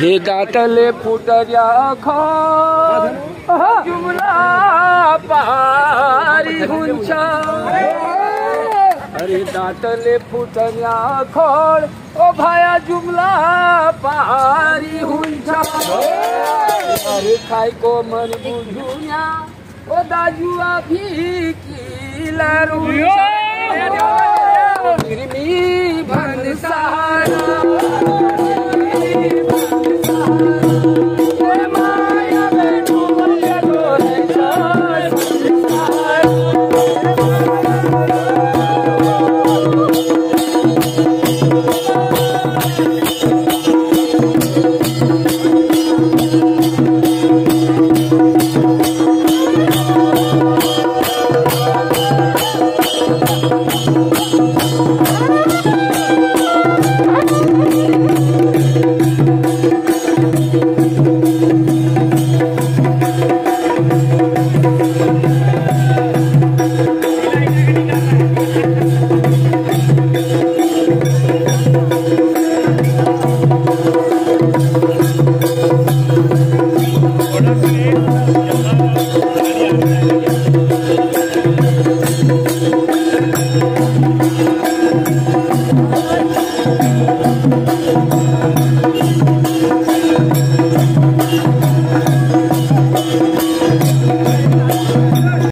हे फुटऱ्या खर जुमला पारी हुन्छ अरे दाटले फुटऱ्या खर ओ भाया जुम्ला पारी हुन्छ अरे खाइको मन बुझुन्या ओ दाजु भिकिला Rhumi भन्सारा Thank you. Thank you.